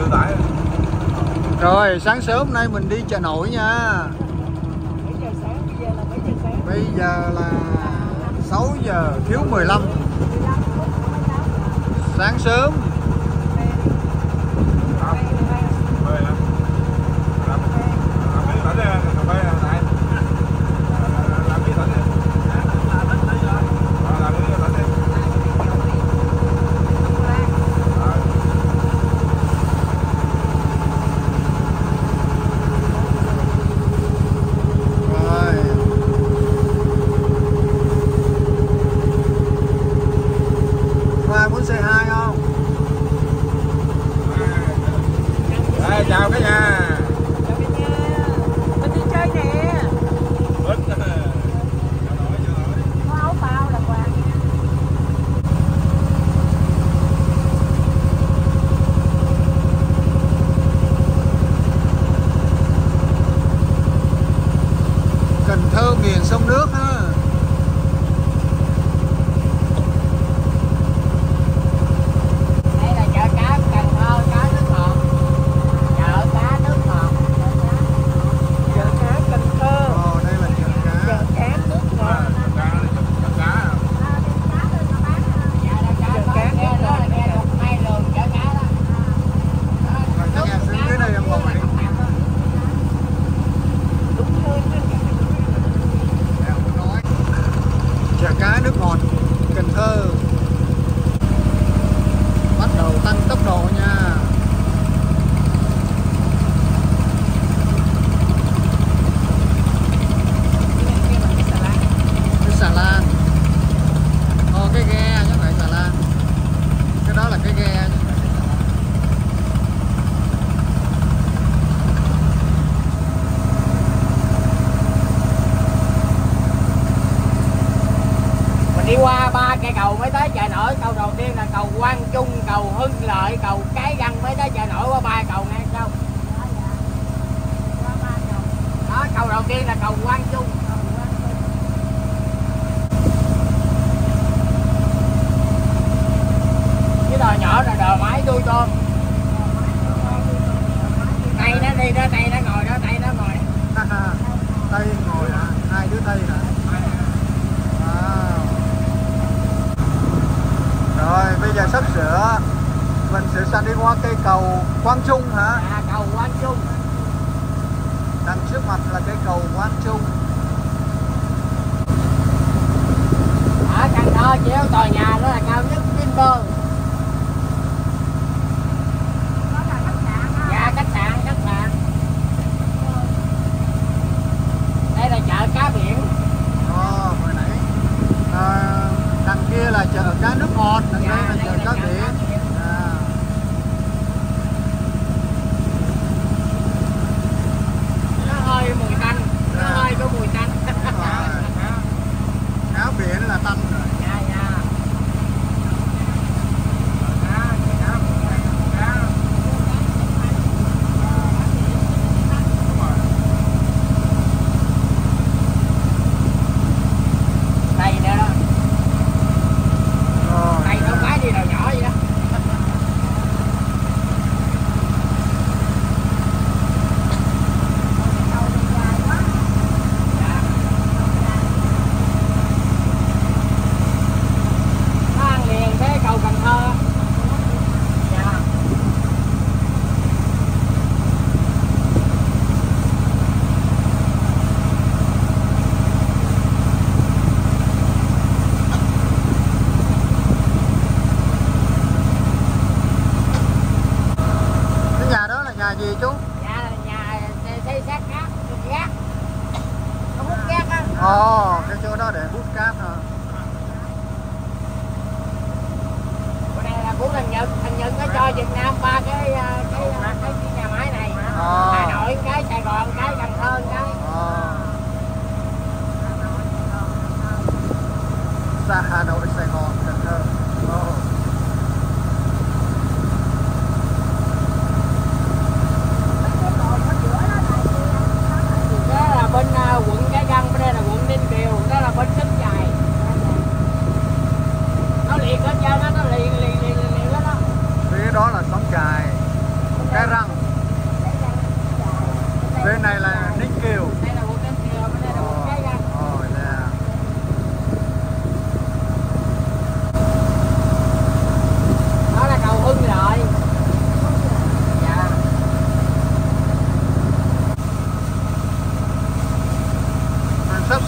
bữa tải rồi sáng sớm nay mình đi chợ nổi nha. Bây giờ là 6 giờ thiếu 15 sáng sớm.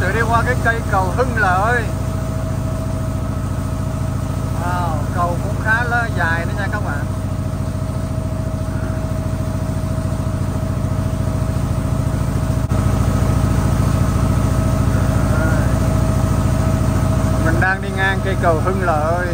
sự đi qua cái cây cầu Hưng Lợi wow, cầu cũng khá là dài nữa nha các bạn. Mình đang đi ngang cây cầu Hưng Lợi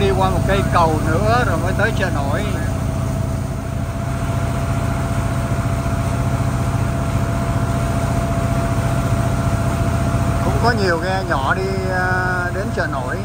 đi qua một cây cầu nữa rồi mới tới chợ nổi. Cũng có nhiều ghe nhỏ đi à, đến chợ nổi.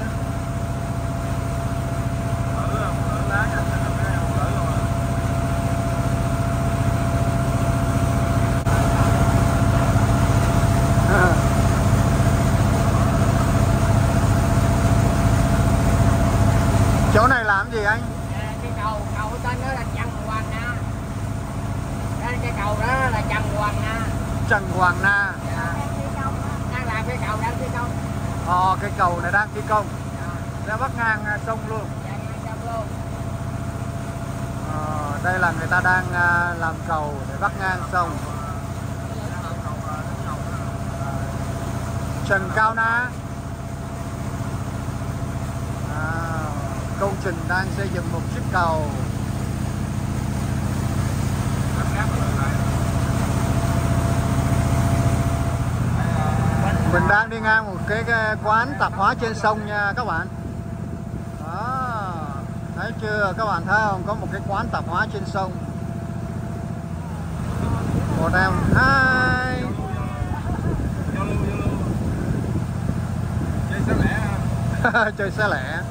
Trần Cao Na à, Công trình đang xây dựng một chiếc cầu. Mình đang đi ngang một cái, cái quán tạp hóa trên sông nha các bạn. Đó, Thấy chưa? Các bạn thấy không? Có một cái quán tạp hóa trên sông. Một em à, chơi xe lẻ.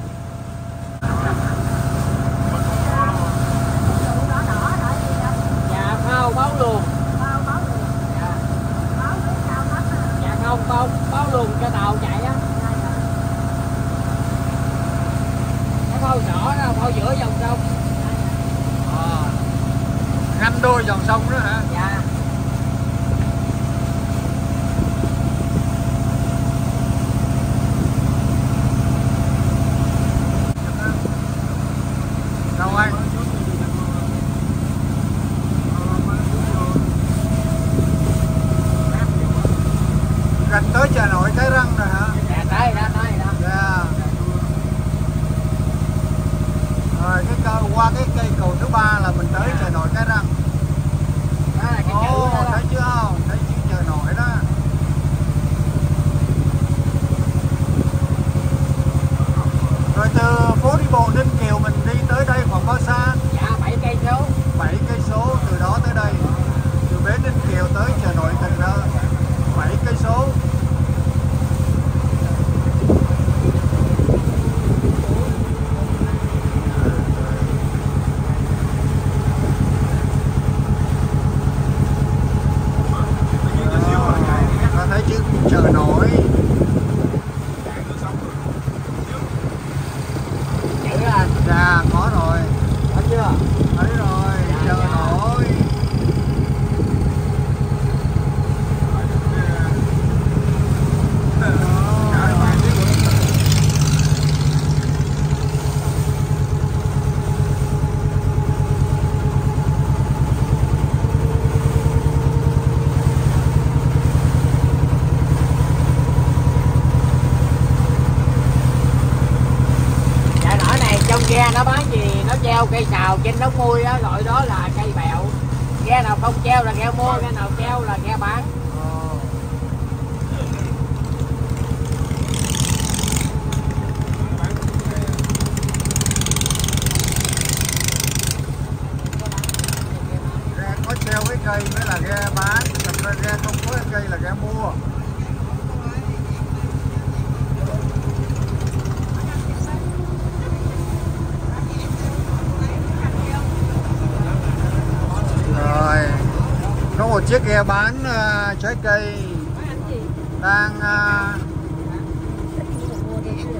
Nào trên đống mui á, loại đó là cây bẹo. Ghe nào không treo là ghe mua ghe nào treo là ghe bán. Ghe có treo cái cây mới là ghe bán còn ghe không có cái cây là ghe mua rồi có một chiếc ghe bán à, trái cây đang à,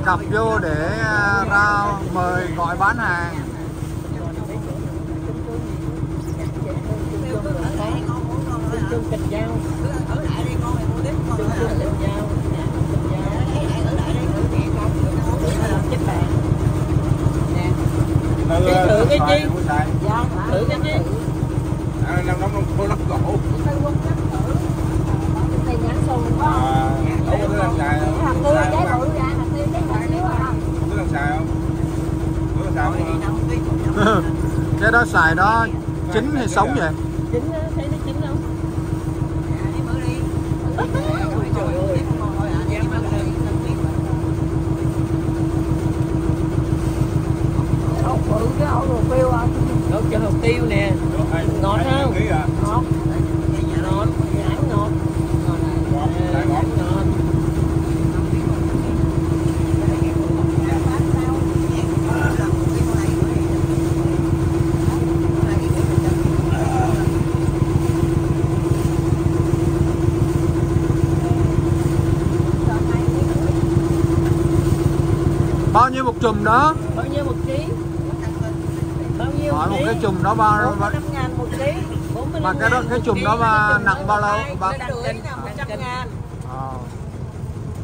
cặp vô để à, ra mời gọi bán hàng. Bạn nè từ thử cái chi? À, năm năm năm năm cổ à đâu có làm xài không? Làm xài không? có làm xài không? Cái đó xài đó chín hay sống vậy? Chín á, thấy nó chín không trời ơi dám ăn lên Đâu cho hột tiêu nè Ngọt không? ký à ngọt ngọt nhãn ngọt ngọt Ngọt, lại ngọt. ngọt bao nhiêu một chùm đó bao nhiêu một ký bao nhiêu hỏi một ký? cái chùm đó bao, bao 45 ngàn một ký. 45 Mà cái đó- cái chùm đó mà nặng bao lâu? cân. Ờ.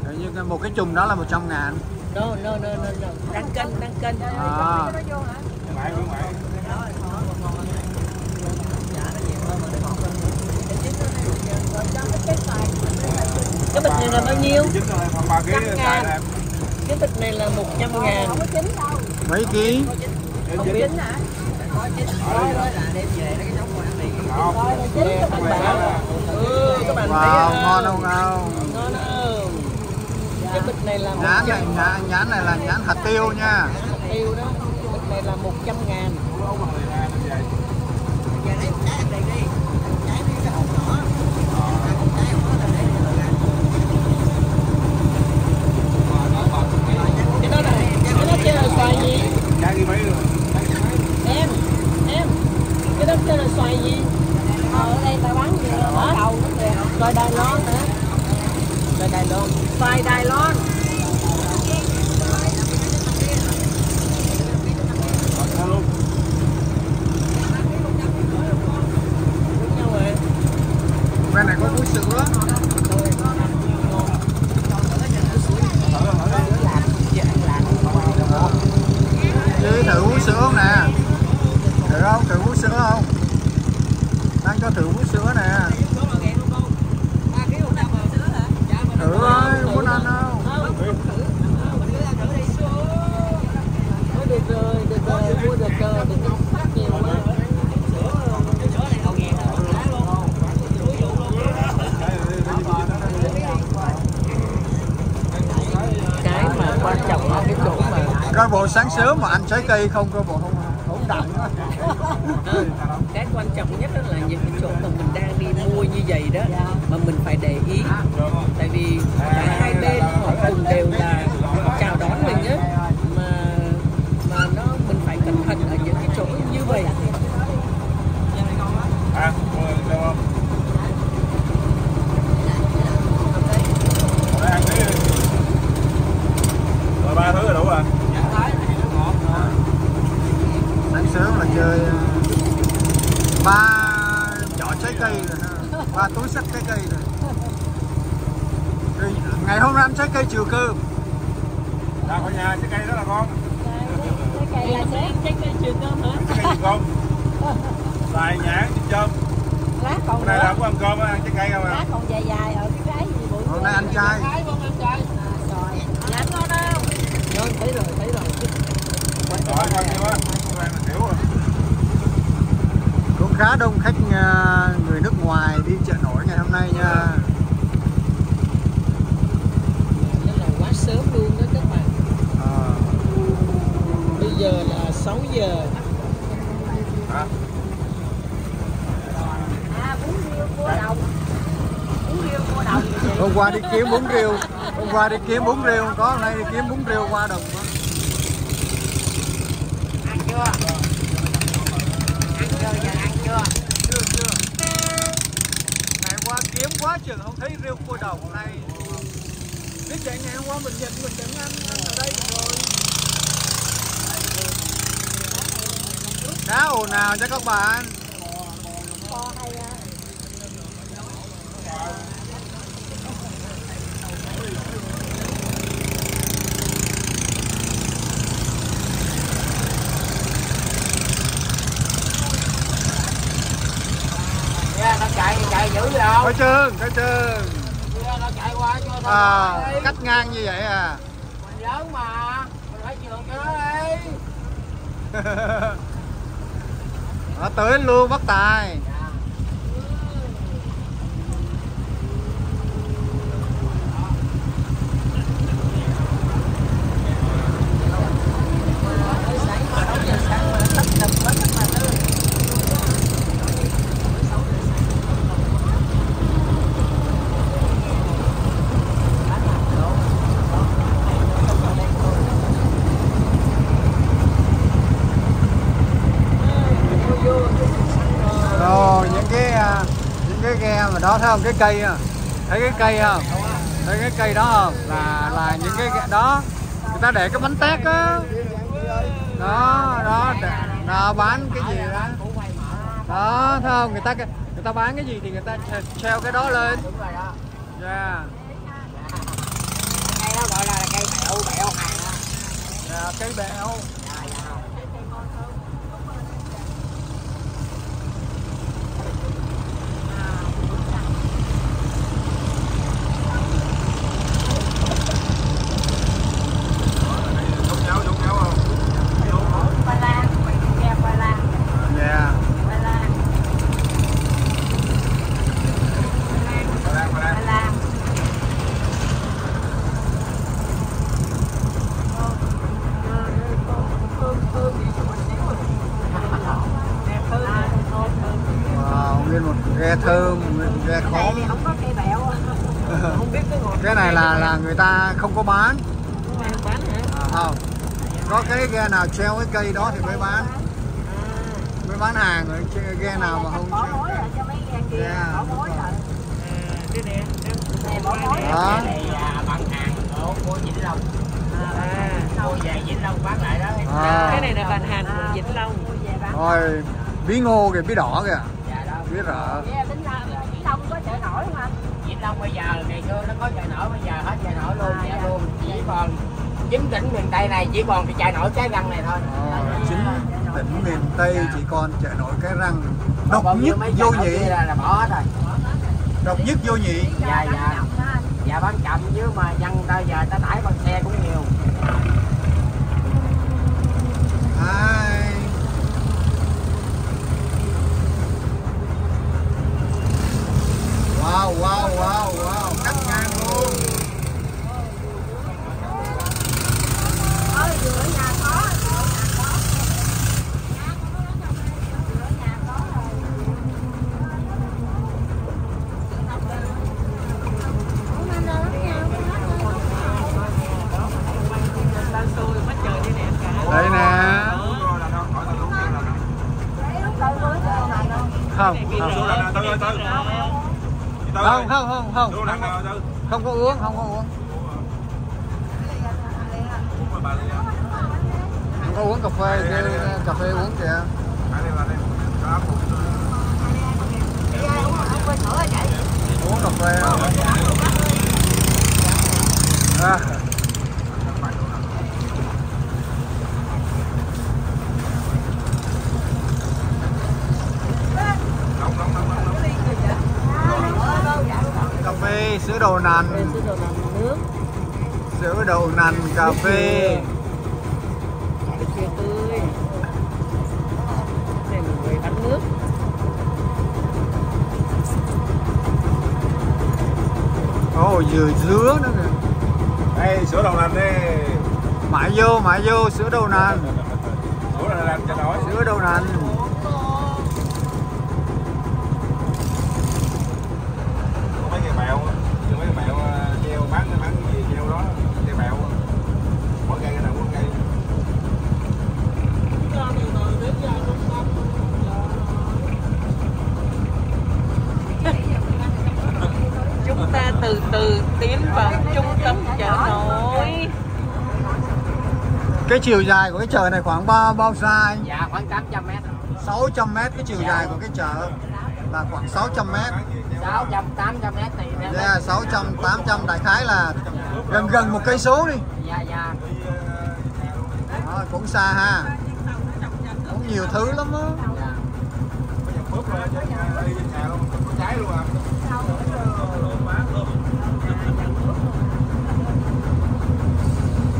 Hình như cái- một cái chùm đó là 100 ngàn. No no no no no. Đang cân đang cân. À, cái bịch này là bao nhiêu? Ba ngàn. cái bịch này là 100 ngàn. Mấy ký? Không biết nè các bạn ừ, các bạn thấy wow không? ngon không ngon ngon không cái bịch này là nhãn này nhãn, nhãn này là nhãn hạt tiêu nha hạt tiêu đó bịch này là 100 ngàn cái đó là cái đó chơi là xoài gì giá đi mấy rồi em em cái chơi là xoài gì ở đây ta bán gì? Đó đầu xoài Đài Loan hả? Xoài Đài Loan. Xoài Đài Loan. Rồi bên này có bún sữa thở thở đi Chị thử bún sữa không nè Thử không? Thử bún sữa không? Đang cho thử bún sữa nè Thử ơi, muốn ăn không? Thôi được rồi, được rồi, mua được rồi, đừng có phát nhiều quá. Cái mà quan trọng là cái chỗ mà Coi bộ sáng sớm mà ăn trái cây không coi bộ không không đặng á. Ờ, cái quan trọng nhất đó là những cái chỗ mà mình đang đi mua như vậy đó mà mình phải để ý tại vì cả hai bên họ cùng đều là chào đón mình á mà mà nó mình phải cẩn thận ở những cái chỗ như vậy à mua đâu không Để ăn tí đi. rồi ba thứ là đủ rồi Sáng sớm là chơi ờ, ba giỏ trái cây rồi ha. ba túi sắt trái cây rồi. rồi ngày hôm nay ăn trái cây chiều cơm. Ra khỏi nhà trái cây rất là ngon. Đây là sẽ trái cây trường cơm hả? trái cây ngon xoài nhãn chim chôm lá còn hôm nay là có ăn cơm á, ăn trái cây không lá à còn dài dài ở cái trái gì bụi hôm nay ăn chay không rồi nhãn ngon không? Rồi, thấy rồi, thấy rồi. rồi coi nhiêu á. Hôm nay mình hiểu rồi. Khá đông khách à, người nước ngoài đi chợ nổi ngày hôm nay nha Nên là quá sớm luôn đó các bạn à, Bây giờ là 6 giờ hả À, bún riêu cua đồng. Bún riêu cua đồng gì chị? Hôm qua đi kiếm bún riêu hôm qua đi kiếm bún riêu không có hôm nay đi kiếm bún riêu qua đồng quá. Ăn chưa? Ăn chưa, giờ ăn chưa? chưa chưa ngày qua kiếm quá chừng không thấy riêu cua đồng này biết chạy ngày hôm qua mình nhìn mình chẳng ăn ăn ở đây rồi khá ồn ào cho các bạn Kho hay à? Nha, nó chạy chạy không? coi chừng coi chừng. chạy qua cho à, cắt ngang như vậy à. Mình lớn mà, mình phải nhường cho nó đi. nó tới luôn bắt tài rồi những cái à, những cái ghe mà đó thấy không? Cái cây à thấy cái cây không? Thấy cái cây đó không? Là là những cái đó. Người ta để cái bánh tét á. Đó đó để, đó bán cái gì đó. Đó thấy không? Người ta người ta bán cái gì thì người ta treo- cái đó lên. Đó. yeah. Cây đó gọi là cây bẹo, bẹo hàng á. yeah, cây bẹo Dạ, dạ. giống nhau giống nhau không Khoai lang, ghe khoai lang, yeah. khoai lang, Khoai lang, khoai lang. khoai lang. Thơm, thơm gì chút xíu à. Nè, thơm, nè, thơm, thơm. wow, nguyên một ghe thơm nguyên một ghe Cái này khóm thì không có cây bẹo Không biết có ngọt cái này là là người ta không có bán. Không ai bán hả? à, không. Có cái ghe nào treo cái cây đó thì mới bán. Mới bán hàng rồi ghe nào mà không bỏ treo mối rồi cho mấy ghe kia Yeah. bỏ mối rồi. À, rồi đó Cái này à, bằng hàng của của Vĩnh Long. à, Mua về Vĩnh Long bán lại đó. à. Cái này là bàn hàng của Vĩnh Long. rồi bí ngô kìa bí đỏ kìa. Dạ tính ra Vĩnh Long có chợ nổi không anh? Vĩnh Long bây giờ ngày xưa nó có chợ nổi bây giờ hết chợ nổi luôn, dạ luôn. Chỉ còn chín tỉnh miền Tây này chỉ còn cái chợ nổi cái răng này thôi. Ờ, chính tỉnh miền Tây chỉ còn chợ nổi cái răng độc nhất vô nhị là, là bỏ hết rồi. độc nhất vô nhị Dạ dạ. Dạ bán chậm chứ mà dân ta giờ ta tải con xe cũng nhiều. Ai. wow wow wow wow đây nè. Không không. Không không không không có uống không có uống. Không có uống cà phê kêu cà phê uống kìa. Uống cà phê. Không à. đậu nành sữa đậu nành nước. Sữa đậu nành cà phê. cà người bánh nước. Ồ dừa dứa nữa kìa đây sữa đậu nành đi. Mãi vô mãi vô sữa đậu nành sữa đậu nành cho nói sữa đậu nành cái chiều dài của cái chợ này khoảng bao bao xa anh? Dạ khoảng 800 mét 600 mét cái chiều dài của cái chợ là khoảng 600 mét. 600 800 mét thì theo yeah, 600 800 đại khái là gần gần một cây số đi. Dạ dạ. Đó, cũng xa ha. Cũng nhiều thứ lắm á dạ bước lên trên ờ, đi trên nhà luôn có trái luôn à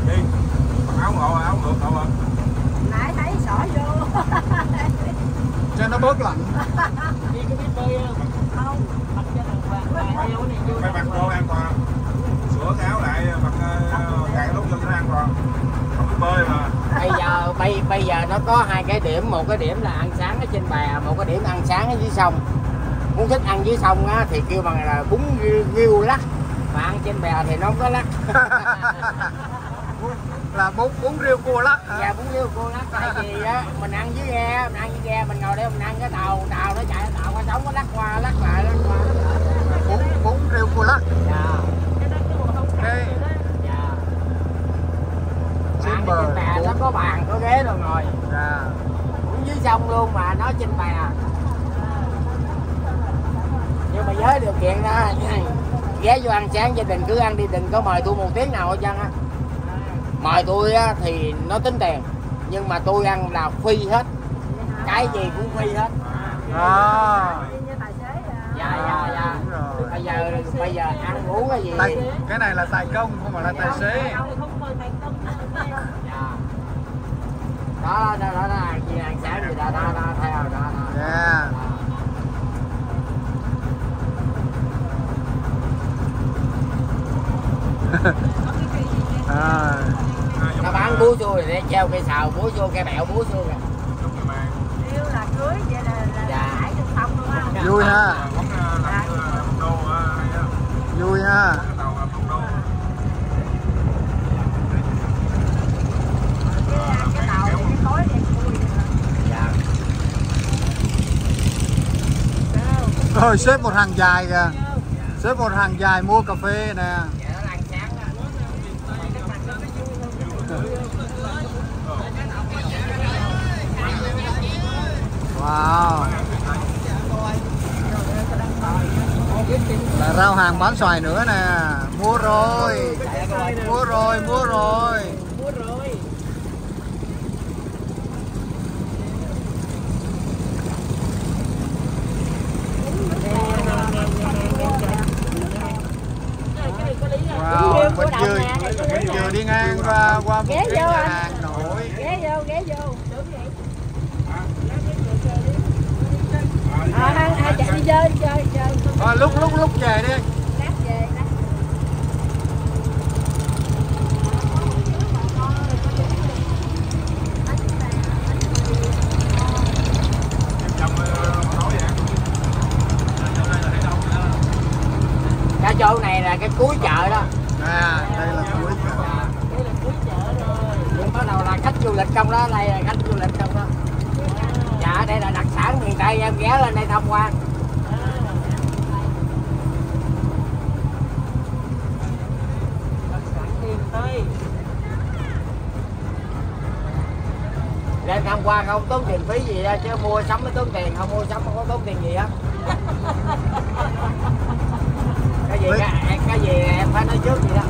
đi mặc áo ngộ áo ngược cậu à nãy thấy sỏ vô cho nó bớt lạnh đi có biết bơi không không mặc cho thằng vàng vàng đeo này vô phải mặc đồ an toàn. Sửa áo lại mặc ờ, cái nút cho nó an toàn. Không biết bơi mà. Bây giờ bây bây giờ nó có hai cái điểm một cái điểm là ăn sáng ở trên bè một cái điểm ăn sáng ở dưới sông. Muốn thích ăn dưới sông á thì kêu bằng là bún riêu- riêu lắc. Mà ăn trên bè thì nó không có lắc là bún bún riêu cua lắc hả? dạ bún riêu cô lắc tại vì á mình ăn dưới ghe mình ăn dưới ghe mình ngồi đây mình ăn cái tàu tàu nó chạy tàu qua sống nó lắc qua lắc lại lắc qua. Bún bún riêu cua lắc dạ. Đây dạ. Trên bờ. bờ trên bè nó có bàn có ghế rồi ngồi. Dạ. Cũng dưới sông luôn mà nó trên bè. Nhưng mà với điều kiện đó ghé vô ăn sáng gia đình cứ ăn đi đừng có mời tôi một tiếng nào hết trơn á mời tôi á thì nó tính tiền nhưng mà tôi ăn là phi hết. Cái gì cũng phi hết. À, như tài xế dạ. Dạ dạ bây giờ bây giờ ăn uống cái gì? Tài, cái này là tài công không phải là tài xế. Dạ đó đó đó là gì ăn sáng gì đó đó đó theo đó đó yeah à, bán búa xôi để treo cây xào búa xôi cây bẹo búa xôi kìa yêu là cưới vậy là là Dạ. hải sông đúng không? Vui ha. Quán làm đô hay á vui ha vui dạ rồi xếp một hàng dài kìa. Xếp một hàng dài mua cà phê nè dạ nó ăn sáng á wow. Là rau hàng bán xoài nữa nè. Mua rồi. Mua rồi mua rồi. Wow mình vừa mình vừa đi ngang qua qua một cái nhà hàng nổi. Ghé vô ghé vô à, hai, hai chạy đi chơi đi chơi chơi. À, lúc lúc lúc về đi. Cái chỗ này là cái cuối chợ đó. À đây là cuối chợ. đây là cuối chợ rồi. Bắt đầu là khách du lịch trong đó đây là khách du lịch trong đó dạ đây là đặc tây em ghé lên đây tham quan. Lên tham quan không? Tốn tiền phí gì đâu chứ mua sắm mới tốn tiền không mua sắm không có tốn tiền gì hết cái gì cái, cái gì em phải nói trước gì đó.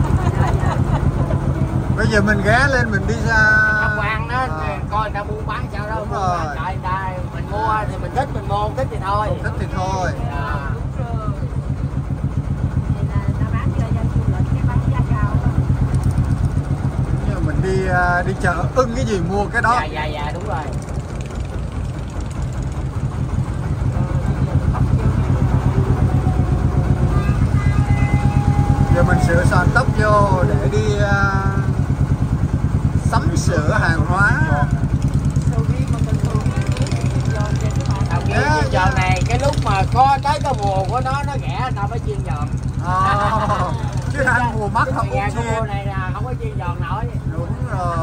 Bây giờ mình ghé lên mình đi ra tham quan đó à, coi người ta buôn bán sao đâu Đúng rồi. trời trời mình mua thì thích mình mua không thích thì thôi. Thích thì thôi. À, mình đi à, đi chợ ưng cái gì mua cái đó. Dạ dạ dạ đúng rồi. Sửa son tóc vô để đi à, sắm sửa hàng hóa Tao nghĩ Yeah, chiên giòn này cái lúc mà có tới cái mùa của nó nó ghẻ tao phải chiên giòn. Ồ, chứ ăn mùa mắt không có cái mùa chiên. này là không có chiên giòn nổi. đúng rồi.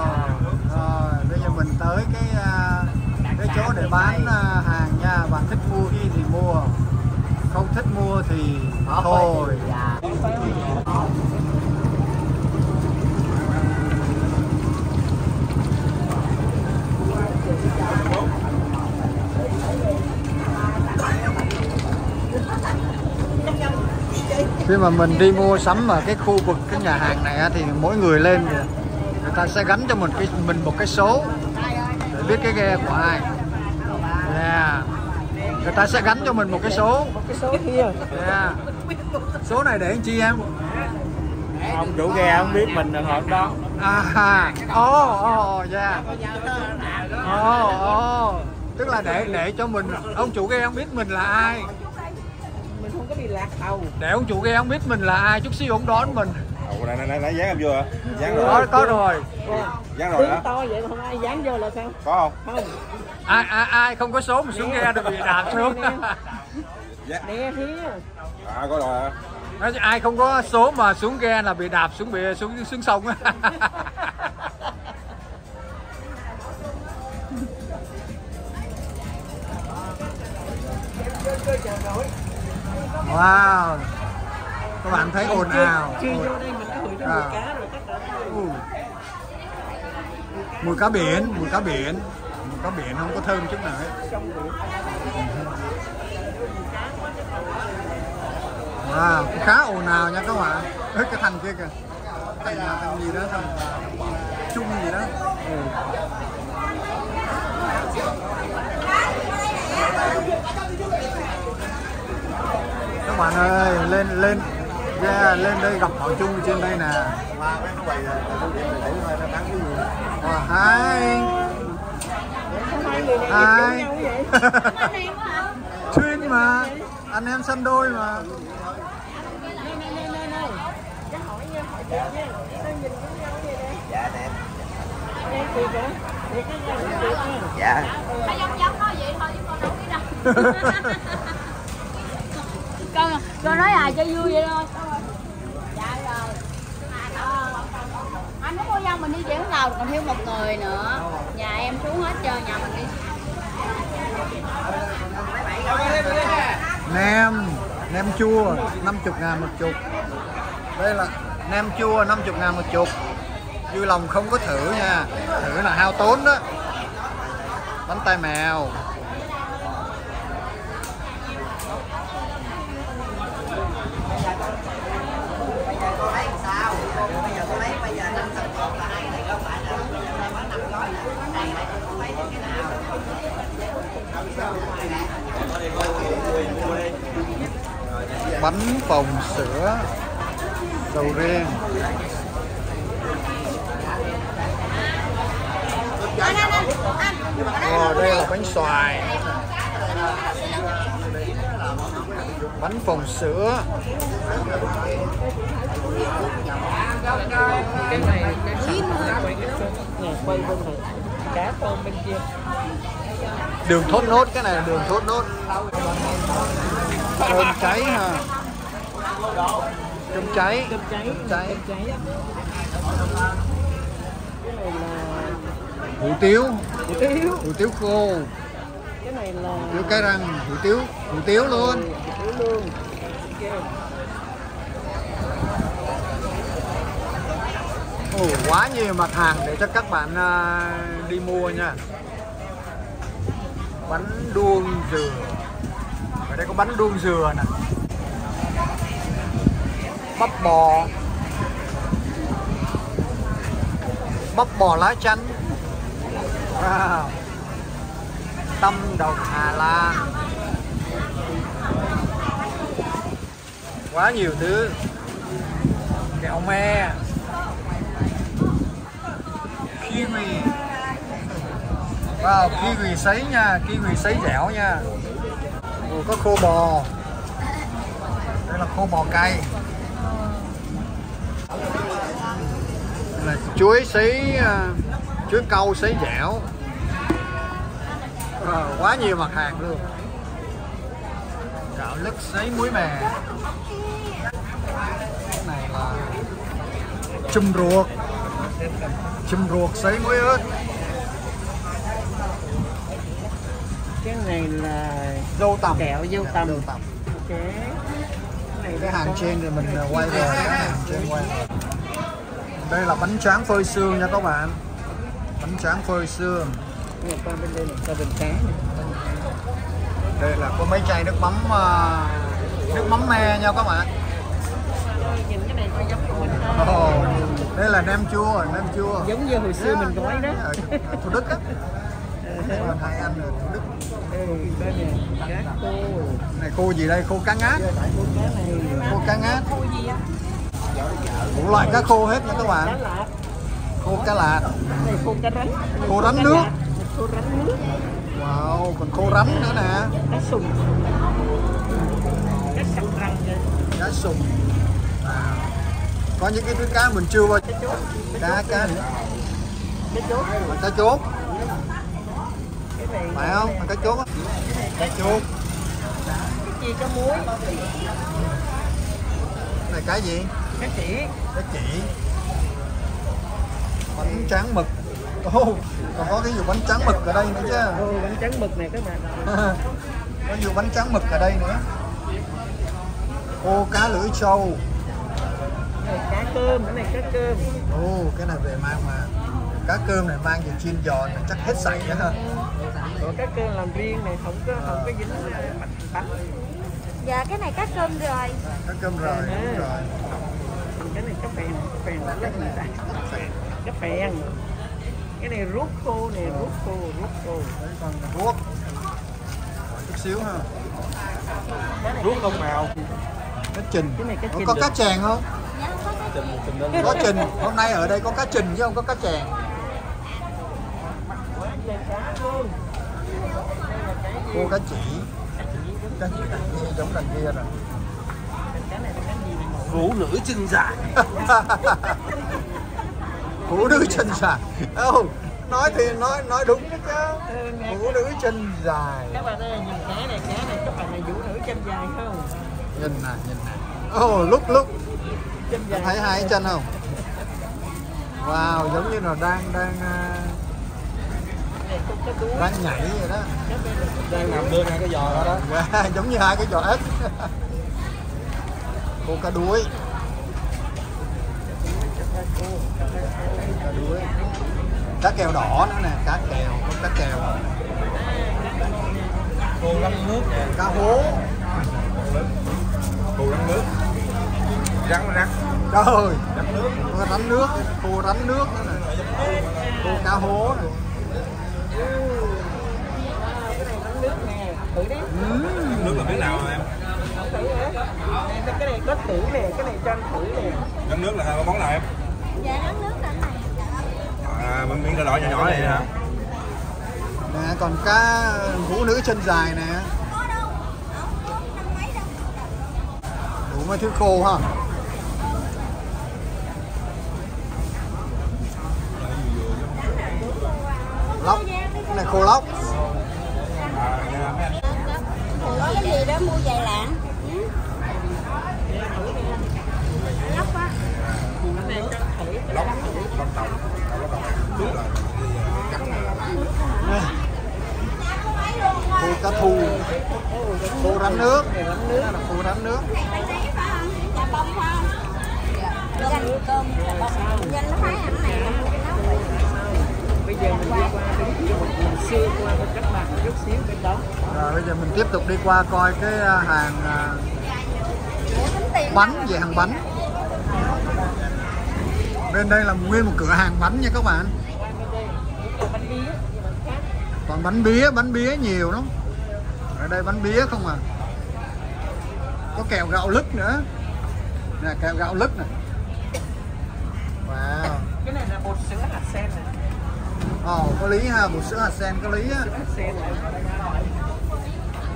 Rồi bây giờ mình tới cái à, cái chỗ để bán à, hàng nha. Bạn thích mua cái thì mua. Không thích mua thì thôi khi mà mình đi mua sắm ở cái khu vực cái nhà hàng này thì mỗi người lên người ta sẽ gắn cho mình cái mình một cái số để biết cái ghe của ai. Yeah. người ta sẽ gắn cho mình một cái số. Cái số kia yeah. số này để anh chị em? Ông chủ ghe không biết mình là họ đó. à oh oh yeah. Oh oh tức là để để cho mình ông chủ ghe không biết mình là ai bị lạc tàu. Để ông chủ ghe không biết mình là ai chút xíu ông đón mình. Ồ, này, này, này, này, dán em vô hả? Dán rồi. có có rồi Dán rồi hả? to vậy mà không ai dán vô là sao? Có không? không. Ai ai ai không có số mà xuống ghe được bị đạp xuống. Nè. Phía À, có rồi hả? Nói ai không có số mà xuống ghe là bị đạp xuống bị xuống xuống sông. á wow. Các bạn thấy ồn ào. chưa vô đây mình đã hửi cái mùi cá rồi tất cả mùi cá biển mùi cá biển. Mùi cá biển không có thơm chút nào hết. Wow khá ồn ào nha các bạn. Ê, cái thằng kia kìa. Thằng gì đó thằng chung gì đó. Ừ. bạn ơi lên lên yeah, lên đây gặp họ chung trên đây nè Wow, hi hai người này Hai. Twin mà Anh em săn đôi mà nha. Dạ. Nó giống giống nói vậy thôi chứ con đâu biết đâu con con nói à cho vui vậy thôi dạ rồi anh muốn mua dâu mình đi chuyển đầu còn thiếu một người nữa. Nhà em xuống hết trơn nhà mình đi. Nem Nem chua 50 ngàn một chục. Đây là nem chua 50 ngàn một chục. Vui lòng không có thử nha. Thử là hao tốn đó. Bánh tay mèo bánh phồng sữa sầu riêng. Ồ, đây là bánh xoài. Bánh phồng sữa. Cái này cái sẵn này quay cái số nè quay bên này cá tôm bên kia đường thốt nốt cái này là đường thốt nốt cơm cháy ha. Cơm cháy. Cơm cháy. Cơm cháy. Cái này là hủ tiếu. Hủ tiếu. Hủ tiếu khô. Cái này là hủ tiếu cái răng. Hủ tiếu. Hủ tiếu luôn. Hủ tiếu luôn. Ồ, quá nhiều mặt hàng để cho các bạn à, đi mua nha. Bánh đuông dừa đây có bánh đuông dừa nè. Bắp bò. Bắp bò lá chanh. Wow. tâm đồng Hà Lan quá nhiều thứ. Kẹo me. Kiwi. Wow, kiwi sấy nha, kiwi sấy dẻo nha. Ồ, có khô bò. Đây là khô bò cay. Là chuối xí à, chuối câu xí dẻo. À, quá nhiều mặt hàng luôn. Gạo lứt xí muối mè. Cái này là chum ruột. Chum ruột xí muối ớt. Cái này là dâu tằm. kẹo dâu tằm. dâu tằm. Ok. Cái này cái hàng trên thì mình à, quay rồi cái hàng trên quay đây là bánh tráng phơi xương nha các bạn. Bánh tráng phơi xương. Con bên đây là bên cá đây là có mấy chai nước mắm à, nước mắm me nha các bạn. Nhìn cái này có giống của mình không? Ồ, đây là nem chua nem chua. Giống như hồi xưa mình gói đó. ở ở thủ đức á còn hai anh ở thủ đức. Ừ, đây nè cá khô này khô gì đây? Khô cá ngát. Khô cá này. Khô cá ngát. Khô gì á? Đủ loại cá khô hết nha các cá bạn khô cá lạt. Này khô cá rắn. Khô rắn nước. khô rắn nước. Wow còn khô rắn nữa nè. Cá sùng. Cá sặc răng cá sùng. Có những cái thứ cá mình chưa bao cá cá cá cá chốt. Mà cá chốt. này phải không? Mà cá chốt á. Cá chốt cái gì cá muối? Này cá gì? Cá chỉ. Cá chỉ. Bánh tráng mực. Ồ, còn có cái vụ bánh tráng mực ở đây nữa chứ. Ô bánh tráng mực này các bạn có vụ bánh tráng mực ở đây nữa. Ô cá lưỡi trâu. Cái này cá cơm cái này cá cơm. Ô cái này về mang mà. Cá cơm này mang về chiên giòn này chắc hết sảy đó ha Ủa cá cơm làm riêng này không có không có dính bánh bánh Dạ cái này cá cơm rồi. Cá cơm rồi đúng rồi. Cái này cá phèn phèn là cái gì ta? Cá phèn. Cái này rút khô này rút khô rút khô. Còn ruốc. Chút xíu ha. Rút lông mèo cá trình. Cái này cá trình có được. cá chèn không? Trình trình lên có trình. Hôm nay ở đây có cá trình chứ không có cá chèn cô cá chỉ cá chỉ đằng kia giống đằng kia rồi phụ nữ chân dài. Phụ nữ chân dài. Oh, nói thì nói nói đúng đó chứ. Phụ nữ chân dài. Các bạn ơi nhìn cá này cá này các bạn này vũ nữ chân dài không? Nhìn nè nhìn nè. Oh, lúc lúc. Chân dài. Thấy hai cái chân không? Wow giống như là đang đang à, đang nhảy vậy đó. Đang nằm đưa hai cái giò ra đó. Wow, giống như hai cái giò ếch. Cô cá đuối. Cá đuối. Cá kèo đỏ nữa nè cá kèo có cá kèo. Cô rắn nước nè. Cá hố. Cô rắn nước. Rắn rắn. Trời rắn nước. Có rắn nước cô rắn nước nữa nè. Cô cá hố nè cái này bánh nước nè thử đi Ừm. nước là biết nào em thử hả Đây, cái này có thử nè cái này cho anh thử nè rắn nước là hai món nào em? Dạ rắn nước là này à miếng miếng đỏ nhỏ nhỏ này hả? Nè còn cá vũ nữ chân dài nè. Đủ mấy thứ khô ha lóc cái này khô lóc à nha Có cái gì đó mua vài lạng Lóc á thử lóc lóc tàu là cắt khô cá thu khô rắn nước là khô rắn nước cơm nhanh nó thấy ảnh này giờ mình đi qua một lần xưa qua bên các bạn chút xíu bên đó. Rồi bây giờ mình tiếp tục đi qua coi cái à, hàng à, bánh về hàng bánh. Bên đây là nguyên một cửa hàng bánh nha các bạn. Còn bánh bía còn bánh bía bánh bía nhiều lắm. Ở đây bánh bía không à. Có kẹo gạo lứt nữa. Nè kẹo gạo lứt nè. Wow. Cái này là bột sữa hạt sen này ồ có lý ha bột sữa hạt sen có lý á. Sữa hạt sen này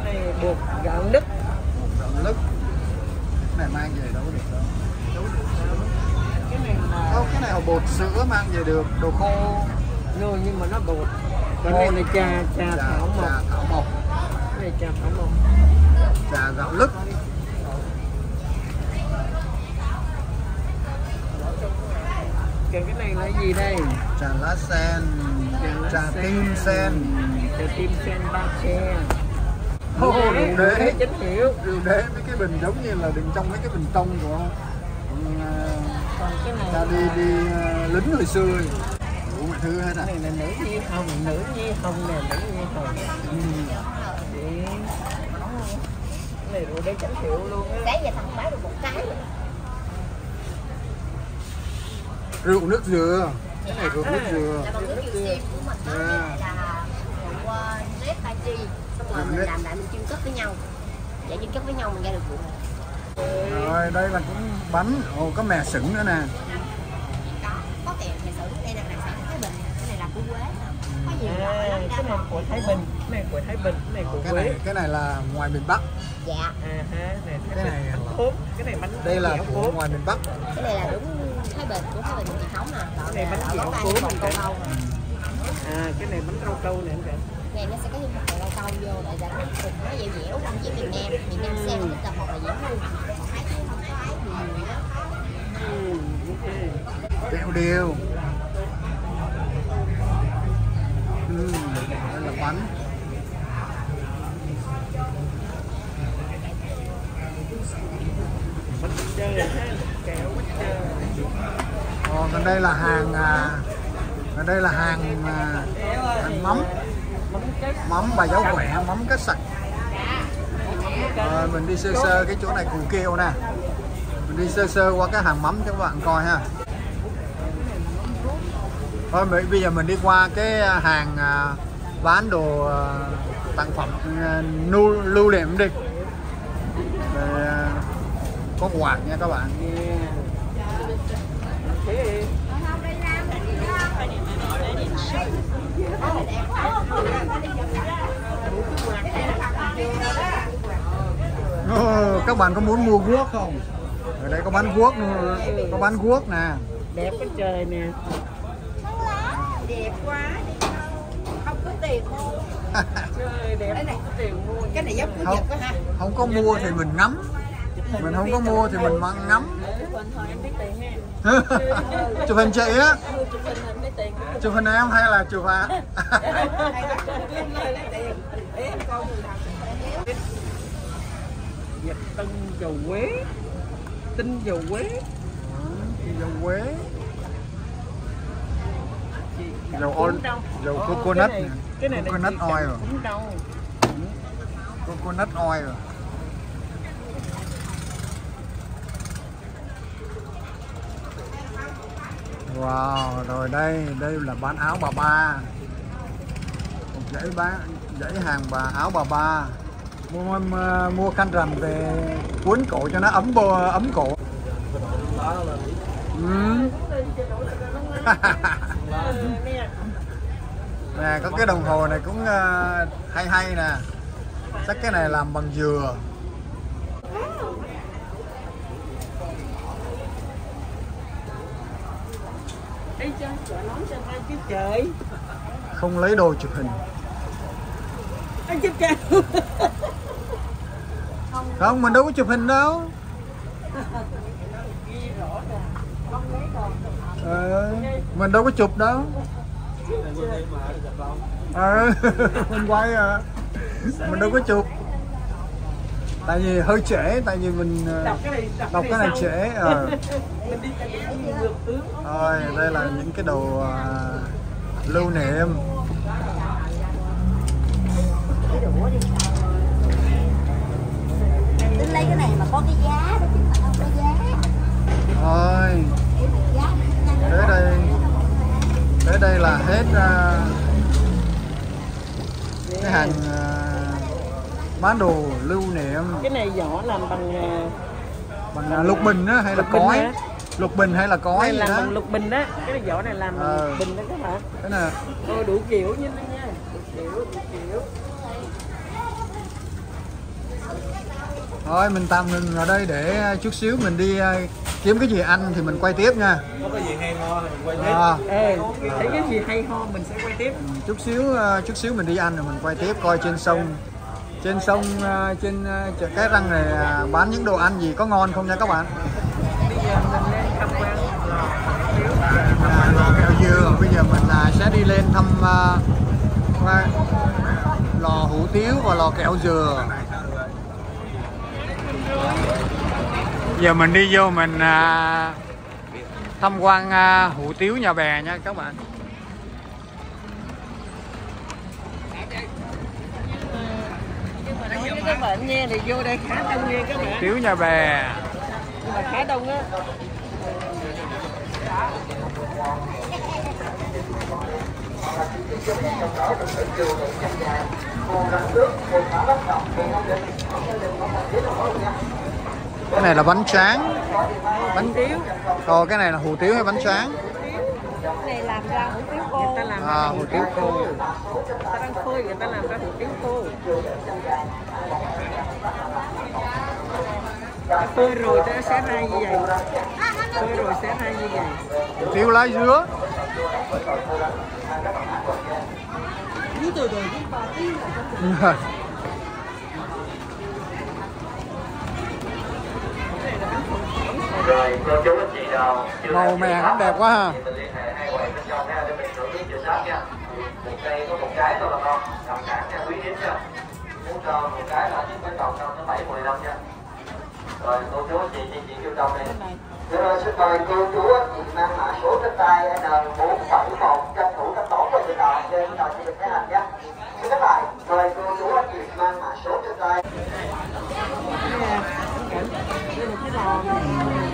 Cái này bột gạo nứt gạo lứt cái này mang về đâu có được đâu. Đâu có được đâu. này hộp bột sữa mang về được đồ khô. Nô nhưng mà nó bột. Còn này là trà, trà trà, thảo mộc. trà thảo mộc. Cái này trà thảo mộc. Trà gạo lứt Còn cái này là gì đây? trà lá sen. Lá trà tim sen. Trà tim sen ba tre Ô, rượu đế chính hiệu rượu đế mấy cái bình giống như là đựng trong mấy cái bình tông của à, Còn cái này ta đi đi à, lính hồi xưa. Đủ mọi thứ hết à? Cái này là nữ nhi hồng, nữ nhi hồng nè, nữ nhi hồng. Ừ. Đấy. Cái này rượu đế chính hiệu luôn á. Sáng giờ thằng bán được một cái rồi. Rượu nước dừa. Cái này rượu nước dừa. Là nước dừa của mình đó cái là rượu nếp ba chi. Xong rồi mình làm lại mình chuyên cất với nhau. Vậy chuyên cất với nhau mình ra được rượu rồi đây là cũng bánh. Ồ có mè sửng nữa nè. Có có kèm nhà sử đây là đặc sản của Thái Bình. Cái này là củ quế có nhiều loại lắm cái này của Thái Bình, cái này của Thái Bình, cái này của cái Quế này cái này là ngoài miền Bắc. Dạ. À ha, này Cái này bánh cốm, cái này bánh đây là của ngoài miền Bắc. Cái này là đúng Thái Bình của Thái Bình truyền thống nè. Cái này bánh dẻo cuốn còn câu câu À, cái này bánh rau câu nè anh kìa. này nó sẽ có thêm một loại rau câu vô tại vì nó nó dẻo dẻo không chỉ miền Nam. Miền Nam xem thích là một là dẻo luôn. Còn hai chứ không có ai nhiều đó Ừ, ok. đều đều. Ừ, đây là bánh Bánh chơi ha, kẹo bánh chơi. Ồ, còn đây là hàng à, còn đây là hàng, à, hàng mắm. Mắm bà giáo khỏe mắm cách sạch. Rồi, mình đi sơ sơ cái chỗ này cù kêu nè. Mình đi sơ sơ qua cái hàng mắm cho các bạn coi ha. Thôi bây bây giờ mình đi qua cái hàng à, bán đồ à, tặng phẩm à, lưu, lưu niệm đi. À, có quạt nha các bạn. Yeah. Các bạn có muốn mua guốc không? Ở đây có bán guốc, có bán guốc nè. Đẹp quá trời nè. đẹp quá không có tiền mua Trời đẹp Đây này. có tiền mua. cái này giống của Không. Nhật á ha Không có mua thì mình ngắm. Mình không có mua thì mình mang ngắm. Bình thôi em biết tiền ha. Chụp hình chị á, Chụp hình em hay là chụp à? Nhật Tân dầu quế. Tinh dầu quế. dầu quế, dầu đâu? dầu Ồ, coconut, cái này, cái này coconut oil, coconut oil. Wow, rồi đây, đây là bán áo bà ba. Một dãy bán dãy hàng bà áo bà ba. Mua mua, mua khăn rằn về cuốn cổ cho nó ấm bô ấm cổ. Ừ. nè có cái đồng hồ này cũng ờ, hay hay nè. Chắc cái này làm bằng dừa. Nón cho chứ trời. Không lấy đồ chụp hình. Anh chụp cha. Không, mình đâu có chụp hình đâu. Ờ, mình đâu có chụp đâu. Ờ, mình quay à. Mình đâu có chụp. Tại vì hơi trễ, tại vì mình ờ, Đọc cái này, đọc cái này trễ. Ờ. Hướng. Rồi, đây là những cái đồ à, lưu niệm. tính lấy cái này mà có cái giá đó chứ mà không có giá Rồi, tới đây tới đây là hết à, cái hàng à, bán đồ lưu niệm Cái này vỏ làm bằng à, bằng à, lục bình á hay là Lục cói lục bình hay là cói gì làm đó bằng lục bình đó. Cái này vỏ này làm bằng Ờ. lục bình đó các bạn. cái này Ôi đủ kiểu như thế nha. Đủ kiểu, đủ kiểu. thôi mình tạm ngừng ở đây để à, chút xíu mình đi kiếm cái gì ăn thì mình quay tiếp nha có cái gì hay ho thì mình quay tiếp à, ờ thấy cái gì hay ho mình sẽ quay tiếp chút xíu chút xíu mình đi ăn rồi mình quay tiếp coi trên sông trên sông ờ, trên ờ, chợ cái răng này ờ, bán những đồ ăn gì có ngon không nha các bạn? Bây giờ mình lên tham quan lò. À, kẹo dừa. Bây giờ mình à, sẽ đi lên thăm à, lò hủ tiếu và lò kẹo dừa. Giờ mình đi vô mình à, tham quan à, hủ tiếu nhà bè nha các bạn nhưng mà nói với các bạn nha thì vô đây khá đông nha các bạn. Tiếu nhà bè nhưng mà khá đông á. Cái này là bánh tráng. Bánh tiếu. Còn cái này là hủ tiếu hay bánh tráng này làm ra hủ tiếu cô người ta làm À, ra hủ hủ tiếu khô. người ta đang phơi người ta làm ra hủ tiếu khô. Phơi rồi ta sẽ ra như vậy. Phơi rồi sẽ ra như vậy. Hủ tiếu lá dứa. Rồi cô chú anh chị màu mè cũng đẹp quá ha. Trong một cây có một cái thôi là con cầm cản nha quý hiếm nha. Muốn cho một cái là chín cái còn năm tới bảy mười năm nha. Rồi cô chú chị chị chị vô trong đây rồi xin mời cô chú chị mang mã số trên tay N471 tranh thủ tranh đón về từ tàu trên tàu chỉ được cái hành nhé. Xin các bạn. Mời cô chú anh chị mang mã số trên tay cái lò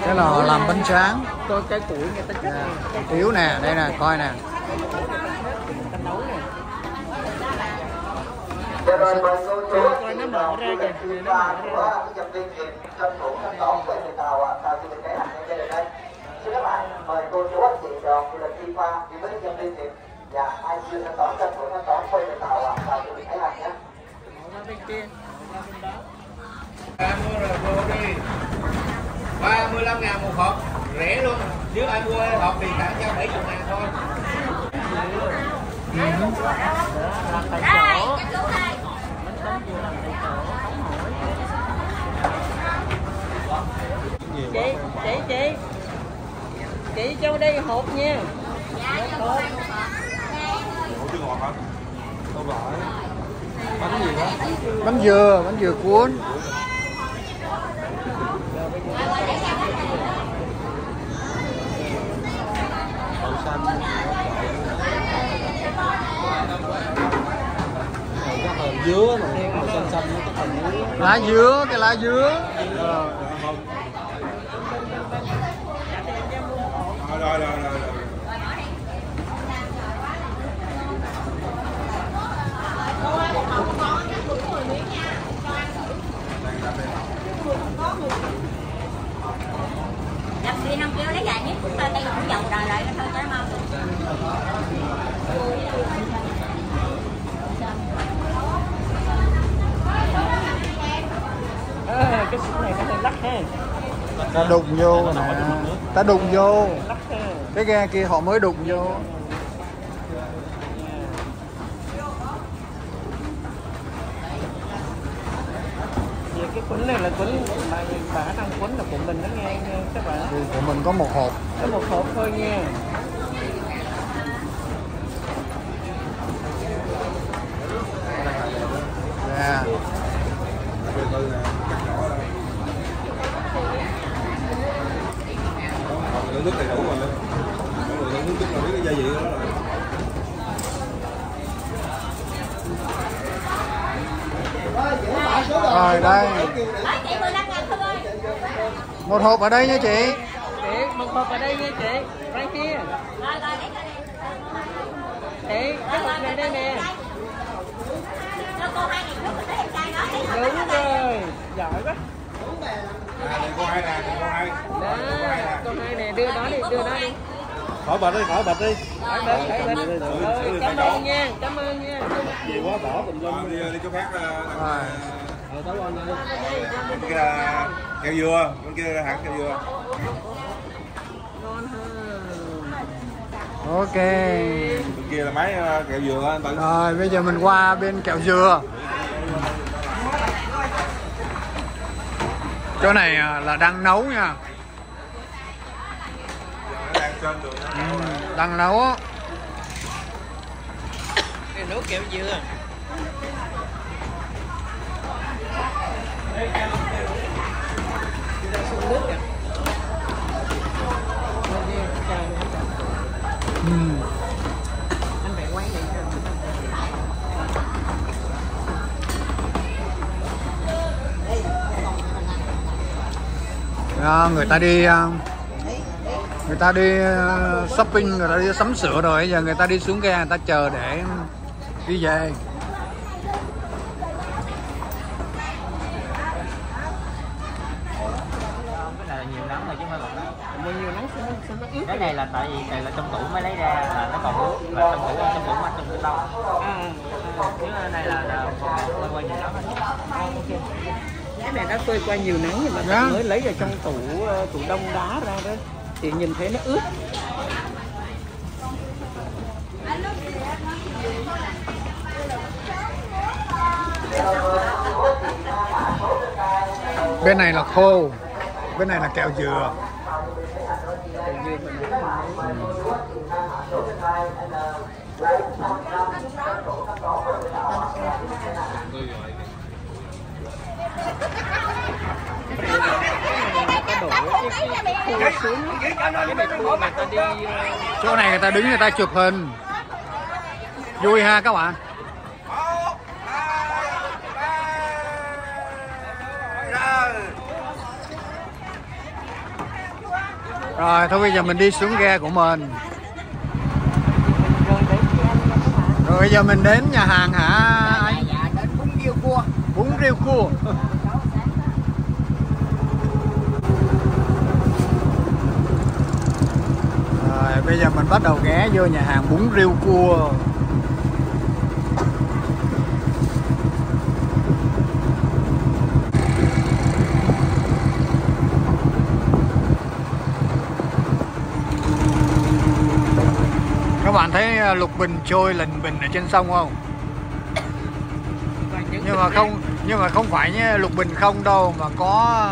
cái lò làm bánh tráng. Coi cây củi người ta chất nè, tiếu đây nè coi nè. Coi nó mở ra kìa, nó mở ra. cái thanh toán về à, cái xin các bạn mời cô chú anh chị đoàn du lịch đi qua đi với nhân viên nghiệp và ai chưa thanh toán tranh thủ thanh toán quay từ tàu à, cái nhé bên kia. bên đó 30 rồi vô đi 35 ngàn một hộp. Rẻ luôn. Nếu ai mua hộp thì khoảng cho 70 ngàn thôi. Làm chị chị chị chị cho đây hộp nha hộp Bánh gì đó? bánh dừa bánh dừa cuốn. Đậu xanh Chắc dứa này, màu xanh xanh nó chắc là lá dứa. Cái lá dứa Ờ, không Rồi rồi rồi rồi rồi. Nhập đi năm kêu lấy dài nhất cũng tay tay cũng dầu rồi lại thôi tới mau à, cái sữa này có thể lắc ha ta đụng vô nè. ta đụng vô. Cái ghe kia họ mới đụng vô. Vì cái quấn này là quấn mà bà đang quấn là của mình đó nghe nghe các bạn. Thì của mình có một hộp. Có một hộp thôi nha nè Từ từ nè Lượng nước đầy đủ rồi Lượng nước chút là biết cái gia vị đó rồi rồi đây Nói chị 15 ngàn thôi ơi một hộp ở đây nha chị. Chị một hộp ở đây nha chị. Right here đi chị cái hộp này đây nè. Đúng rồi. Giỏi quá. Cô hai nè, cô hai. Đó cô hai nè đưa đó đi đưa đó đi. Khỏi bịch đi, khỏi đi. Bệnh khỏi bệnh. Rồi cảm ơn nha cảm ơn nha. Gì quá bỏ tùm lum. Đi, đi chỗ khác Bên kia là kẹo dừa, bên kia là hạt kẹo dừa. Ok. Bên kia là máy ờ, kẹo dừa á anh tự rồi bây giờ mình qua bên kẹo dừa. Chỗ này à, là đang nấu nha. Nó đang trên đường ừ, đang nấu nấu kẹo dừa Xuống nước kìa. Đây đi, chờ nữa, chờ. ừ. anh phải quay lại cho người ta. À, người ta đi ờ, người ta đi ờ, shopping người ta đi sắm sửa rồi. Giờ người ta đi xuống ghe người ta chờ để đi về cái này là nhiều lắm rồi chứ không phải một Bao nhiêu nắng sao nó, sao nó ướt cái này là tại vì này là trong tủ mới lấy ra là nó còn ướt là trong tủ trong tủ mà trong tủ đông chứ này là là quay quay nhiều lắm cái này đã phơi qua nhiều nắng nhưng mà Dạ. mới lấy ở trong tủ ờ, tủ đông đá ra đó. Thì nhìn thấy nó ướt. Bên này là khô bên này là kẹo dừa Còn như mà nó- có đổ cái xuống người ta đi chỗ này người ta đứng người ta chụp hình. Vui ha các bạn. Rồi thôi bây giờ mình đi xuống ghe của mình. Rồi bây giờ mình đến nhà hàng hả anh? Dạ đến bún riêu cua. Bún riêu cua rồi bây giờ mình bắt đầu ghé vô nhà hàng bún riêu cua. Các bạn thấy à, lục bình trôi lình bình ở trên sông không? Nhưng mà không nhưng mà không phải nhé lục bình không đâu mà có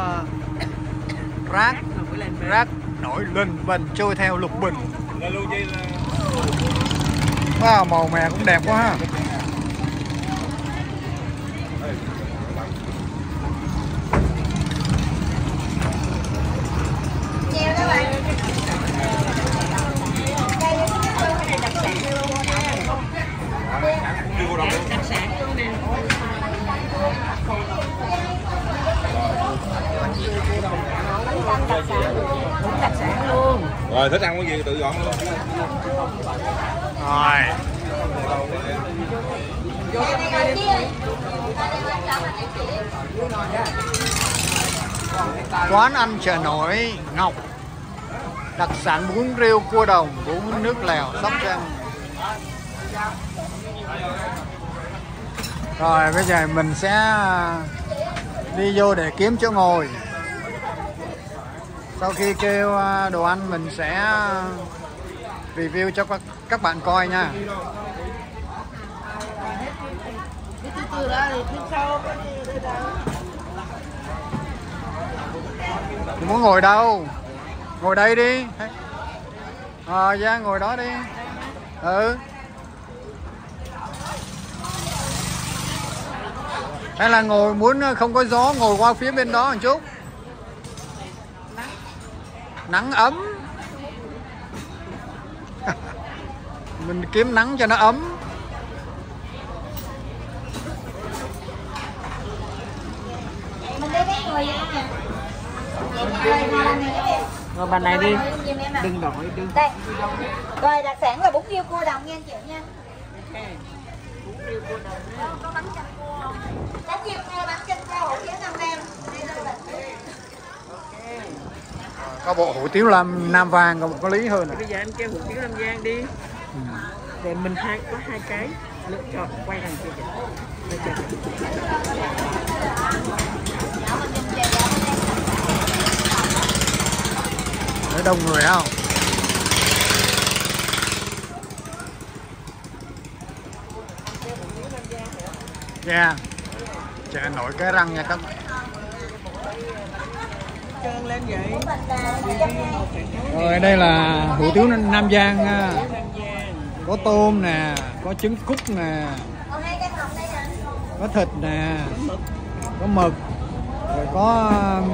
rác lên bến. rác nổi lên bình trôi theo lục bình là luôn chi là wow, màu mè cũng đẹp quá ha đi cô đồng đặc sản luôn nè đúng đặc sản luôn rồi thích ăn cái gì tự dọn luôn rồi quán ăn nổi ngọc. Đặc sản bún riêu cua đồng bún nước lèo sóc trăng. Rồi bây giờ mình sẽ à, đi vô để kiếm chỗ ngồi. Sau khi kêu à, đồ ăn mình sẽ à, review cho các, các bạn coi nha muốn ngồi đâu? Ngồi đây đi. Ờ ra ngồi đó đi. Ừ. Hay là ngồi, muốn ờ, không có gió, ngồi qua phía bên đó một chút. Nắng ấm. Mình kiếm nắng cho nó ấm. Mình đi ngồi vậy nè rồi bàn này đi. Đừng đổi đừng đây. Rồi đặc sản là bún riêu cua đồng nha anh chị nha. Có bánh chanh cua bánh riêu cua bánh chanh cua hủ tiếu em đâu là có bộ hủ tiếu làm nam vàng còn có lý hơn à. bây giờ anh kêu hủ tiếu Nam Giang đi. Để mình hai có hai cái lựa chọn quay đằng kia kìa Thấy đông người không? Dạ. Yeah. Chợ nổi cái răng nha các bạn. Rồi đây là hủ tiếu Nam Giang. Có tôm nè, có trứng cút nè. Có thịt nè. Có mực. Rồi có um,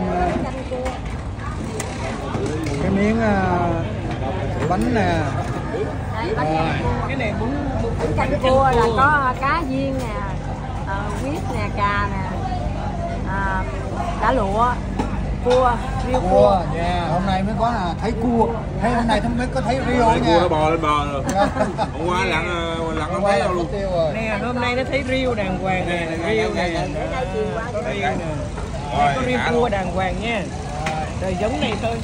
cái miếng uh, bánh nè. Rồi cái này bún bún canh cua là có cá viên nè ờ, huyết nè cà nè à, cá lụa cua riêu cua cua. nha hôm nay mới có là thấy cua. Thấy hôm nay mới có thấy rio Thấy cua nó nha bò lên bờ rồi. Hôm qua lặn ờ, lặn không thấy đâu luôn. nè hôm nay nó thấy riêu đàng hoàng nè riêu nè. riêu nè. Rồi có riêu cua đàng hoàng nha. Rồi giống này thôi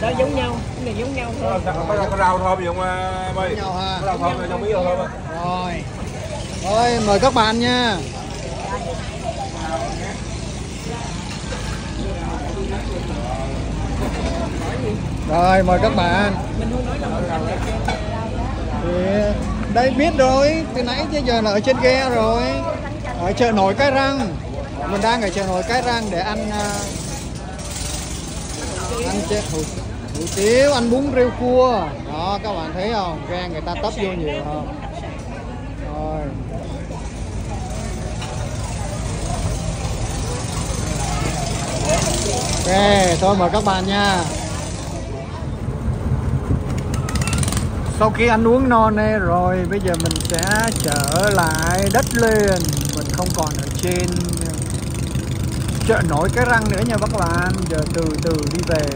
đó giống nhau cái này giống nhau thôi. Có, có rau thơm gì không Bi? nhau ha. Có rau thơm trong miếng á rồi. Rồi mời các bạn nha. Rồi mời các bạn. Thì đây biết rồi từ nãy tới giờ là ở trên ghe rồi. Ở chợ nổi cái răng. Mình đang ở chợ nổi cái răng để ăn à, ăn chết hủ, hủ tiếu ăn bún riêu cua. Đó các bạn thấy không? Gan người ta tấp vô nhiều không rồi. Ok thôi mời các bạn nha. Sau khi ăn uống no nê rồi bây giờ mình sẽ trở lại đất liền. Mình không còn ở trên chợ nổi cái răng nữa nha các bạn giờ từ từ đi về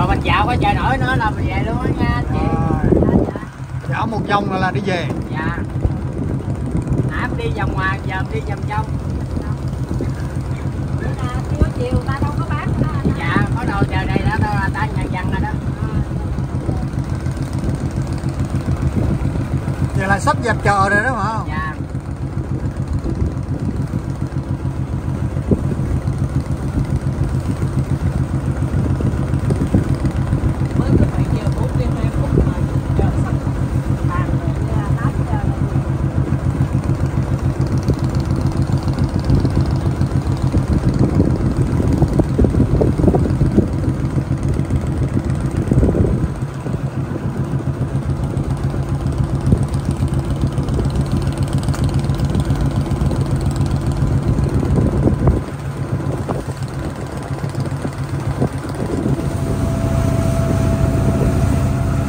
rồi mình dạo qua chợ nổi nữa là mình về luôn á nha anh chị rồi vòng là, là đi về. Dạ. Nãy em đi vòng ngoài giờ em đi vòng trong. Chưa chiều ta đâu có bán nữa dạ có đầu giờ này đâu là ta nhận dần rồi đó. Vậy là sắp dẹp chợ rồi đó phải không? Dạ mới có 7 giờ 42 phút mà chợ sắp bàn rồi Dạ, tám giờ là chiều.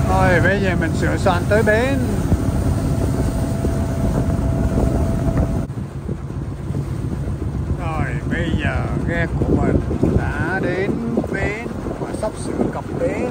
Rồi bây giờ mình sửa soạn tới bến Rồi bây giờ ghe của mình đã đến bến và sắp sửa cập bến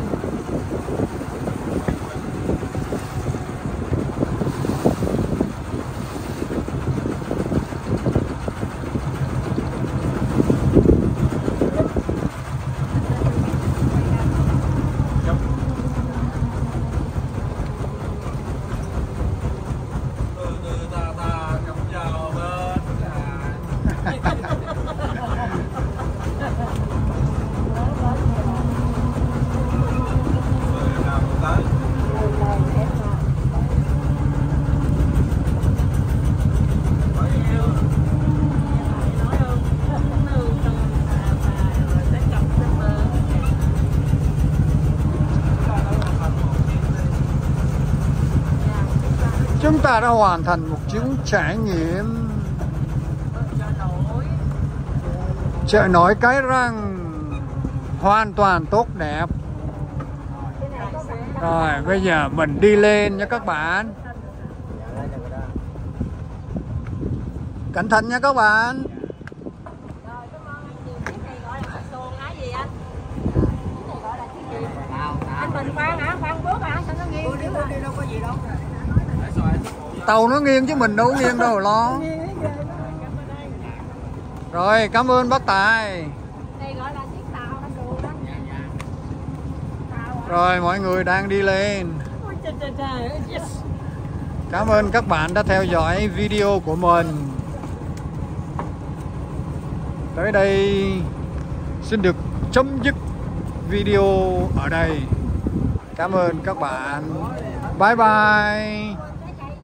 Chúng ta đã hoàn thành một chuyến trải nghiệm. Chợ nổi cái răng, hoàn toàn tốt đẹp. Rồi, bây giờ mình đi lên nha các bạn. Cẩn thận nha các bạn anh Bình khoan hả khoan bước hả sao nó nghiêng đi đâu có gì đâu tàu nó nghiêng chứ mình đâu nghiêng đâu lo. Rồi cảm ơn bác tài. Đây gọi là chiếc tàu nó sụp đó. Tàu rồi mọi người đang đi lên. Cảm ơn các bạn đã theo dõi video của mình. Tới đây xin được chấm dứt video ở đây. Cảm ơn các bạn. Bye bye